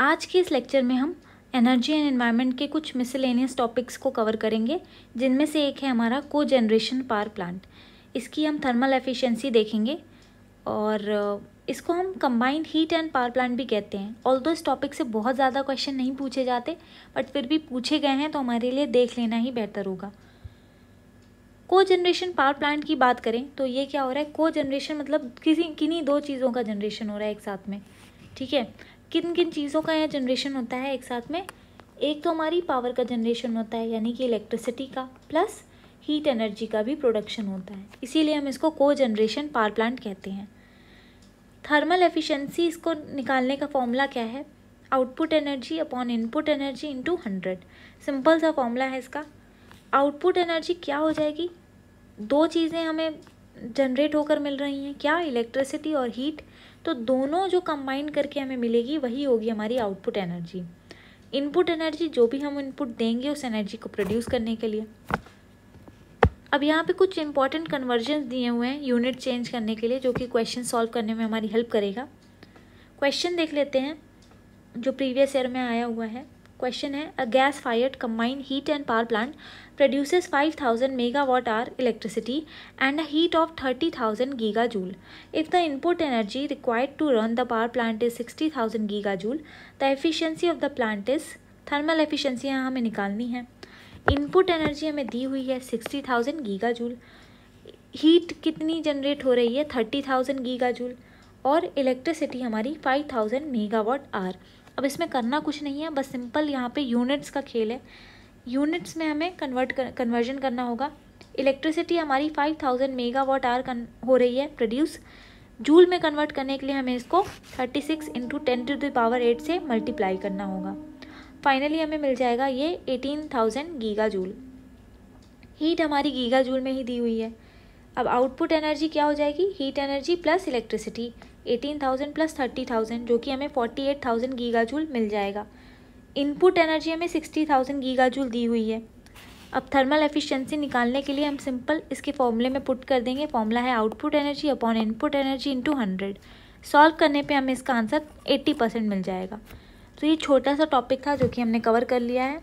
आज के इस लेक्चर में हम एनर्जी एंड एनवायरनमेंट के कुछ मिसलेनियस टॉपिक्स को कवर करेंगे, जिनमें से एक है हमारा को जनरेशन पावर प्लांट इसकी हम थर्मल एफिशिएंसी देखेंगे और इसको हम combined heat and power plant भी कहते हैं. ऑल इस टॉपिक से बहुत ज़्यादा क्वेश्चन नहीं पूछे जाते बट फिर भी पूछे गए हैं तो हमारे लिए देख लेना ही बेहतर होगा. को जनरेशन पावर प्लांट की बात करें तो ये क्या हो रहा है? को जनरेशन मतलब किसी, किन्हीं दो चीज़ों का जनरेशन हो रहा है एक साथ में. ठीक है? किन किन चीज़ों का यह जनरेशन होता है एक साथ में? एक तो हमारी पावर का जनरेशन होता है, यानी कि इलेक्ट्रिसिटी का प्लस हीट एनर्जी का भी प्रोडक्शन होता है। इसीलिए हम इसको को जनरेशन पावर प्लांट कहते हैं। थर्मल एफिशिएंसी इसको निकालने का फॉर्मूला क्या है? Output energy upon input energy into hundred simple सा फॉर्मूला है इसका। आउटपुट एनर्जी क्या हो जाएगी? दो चीज़ें हमें जनरेट होकर मिल रही हैं। क्या? इलेक्ट्रिसिटी और हीट तो दोनों जो कंबाइन करके हमें मिलेगी, वही होगी हमारी आउटपुट एनर्जी इनपुट एनर्जी जो भी हम इनपुट देंगे उस एनर्जी को प्रोड्यूस करने के लिए। अब यहाँ पे कुछ इंपॉर्टेंट कन्वर्जन दिए हुए हैं यूनिट चेंज करने के लिए, जो कि क्वेश्चन सॉल्व करने में हमारी हेल्प करेगा। क्वेश्चन देख लेते हैं, जो प्रीवियस ईयर में आया हुआ है। क्वेश्चन है a gas fired combined heat and power plant produce five thousand megawatt hour electricity and a heat of thirty thousand gigajoule if the input energy required to run the power plant is sixty thousand gigajoule the efficiency of the plant is thermal efficiency यहाँ हमें निकालनी है। Input energy हमें दी हुई है sixty thousand giga joule heat कितनी generate हो रही है? थर्टी थाउज़ेंड गीगा जूल और इलेक्ट्रिसिटी हमारी five thousand mega what hour अब इसमें करना कुछ नहीं है, बस सिंपल यहाँ पे यूनिट्स का खेल है। यूनिट्स में हमें कन्वर्ट कर कन्वर्जन करना होगा। इलेक्ट्रिसिटी हमारी फाइव थाउज़ेंड मेगावाट आर कन हो रही है प्रोड्यूस जूल में कन्वर्ट करने के लिए हमें इसको thirty six into ten to the power eight से मल्टीप्लाई करना होगा। फाइनली हमें मिल जाएगा ये eighteen thousand giga joule heat हमारी गीगा जूल में ही दी हुई है। अब आउटपुट एनर्जी क्या हो जाएगी? Heat energy plus electricity eighteen thousand plus thirty thousand, जो कि हमें forty eight thousand giga joule मिल जाएगा। इनपुट एनर्जी हमें सिक्सटी थाउज़ेंड गीगा जूल दी हुई है। अब थर्मल एफिशिएंसी निकालने के लिए हम सिंपल इसके फॉर्मूले में पुट कर देंगे। फॉर्मूला है output energy upon input energy into hundred solve करने पे हमें इसका आंसर एट्टी परसेंट मिल जाएगा। तो ये छोटा सा टॉपिक था जो कि हमने कवर कर लिया है।